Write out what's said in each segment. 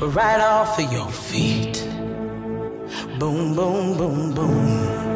right off of your feet. Boom, boom, boom, boom.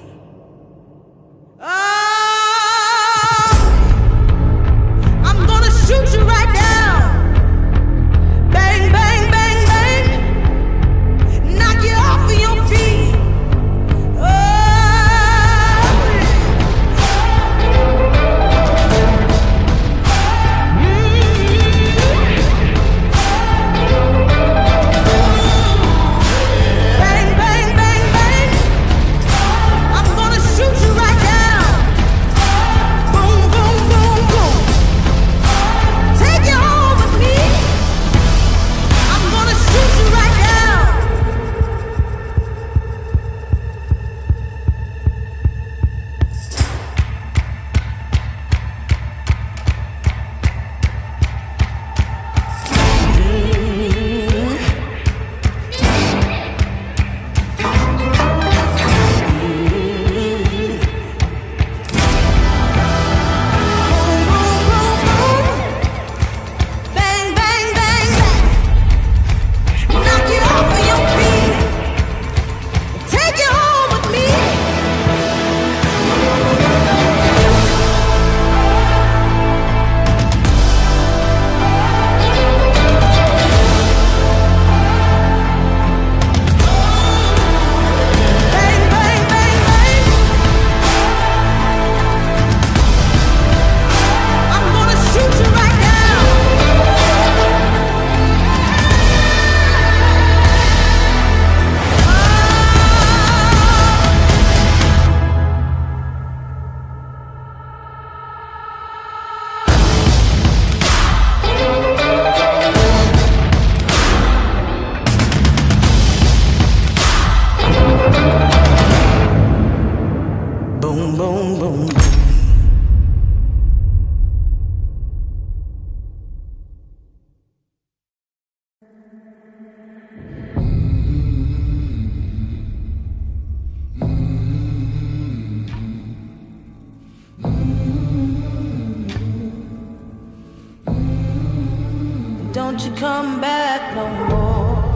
Don't you come back no more.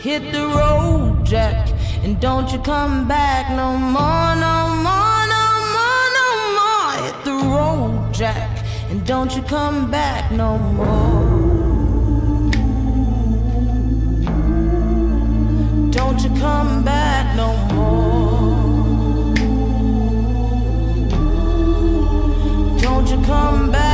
Hit the road, Jack, and don't you come back no more, no more, no more, no more. Hit the road, Jack, and don't you come back no more. Don't you come back no more. Don't you come back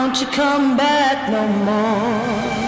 Don't you come back no more.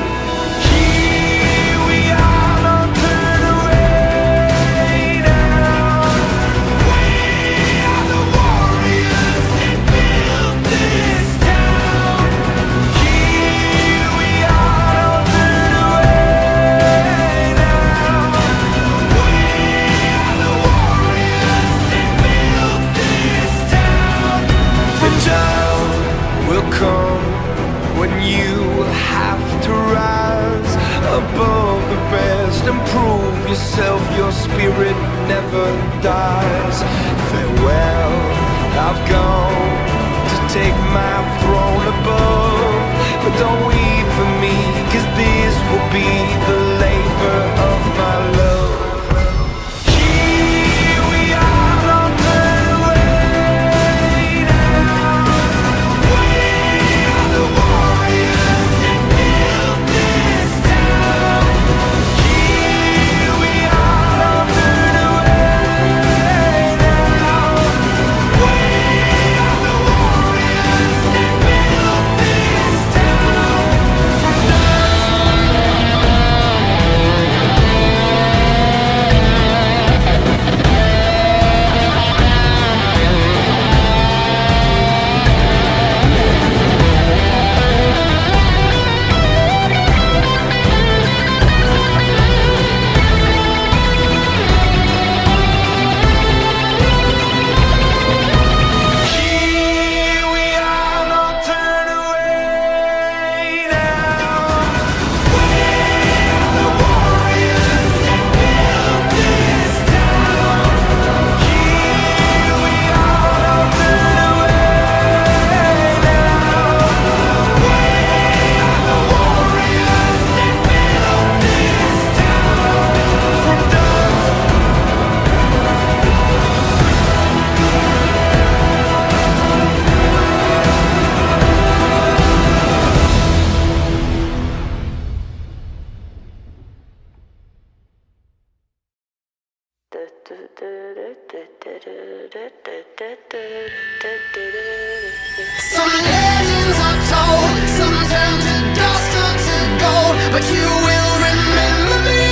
Yourself. Your spirit never dies. Farewell, I've gone to take my Some legends are told, some turn to dust or to gold, but you will remember me.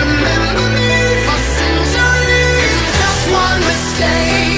Remember me for centuries. Just one mistake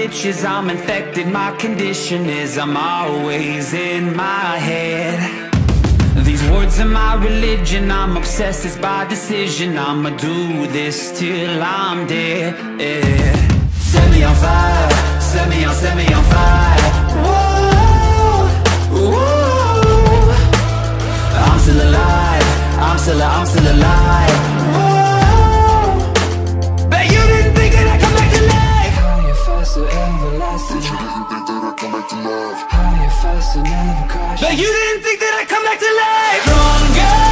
Bitches, I'm infected, my condition is I'm always in my head. These words are my religion, I'm obsessed, it's by decision. I'ma do this till I'm dead, yeah. Set me on fire, set me on, set me on fire. Whoa, whoa. I'm still alive, I'm still, I'm still alive. But you didn't think that I'd come back to life. Stronger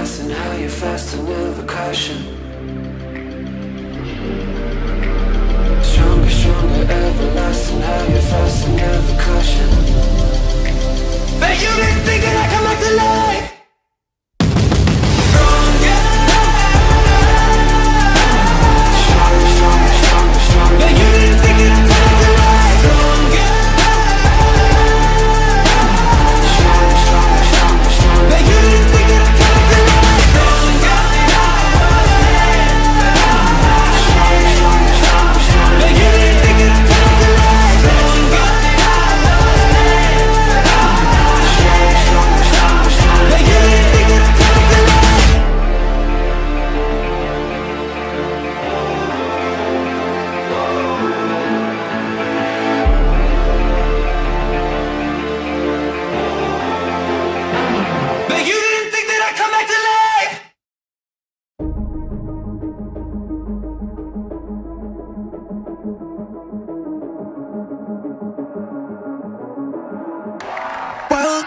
glass and how you fasten with never caution. Stronger, stronger, everlasting How you fasten with never caution. But you didn't think that I come back to life.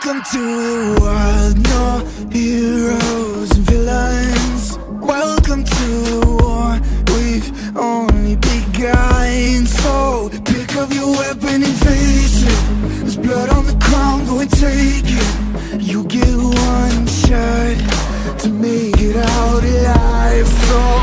Welcome to the world, no heroes and villains. Welcome to the war, we've only begun. So pick up your weapon and face it. There's blood on the ground, go and take it. You get one shot to make it out alive. So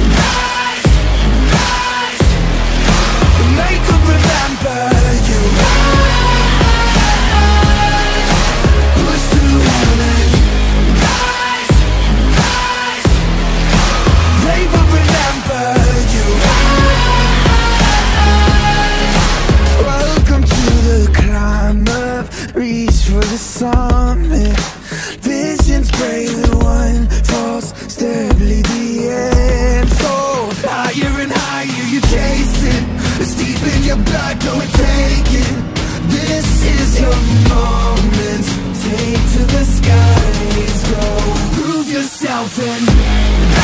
Take to